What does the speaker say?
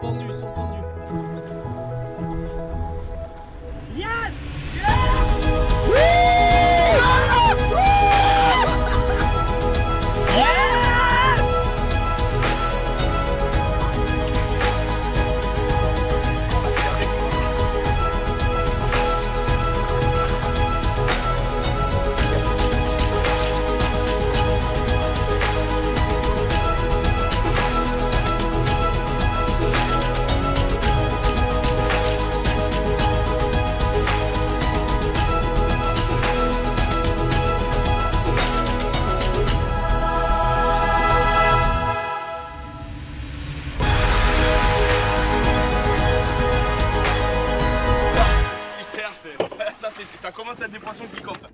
Oh. ça commence à être des poissons qui comptent.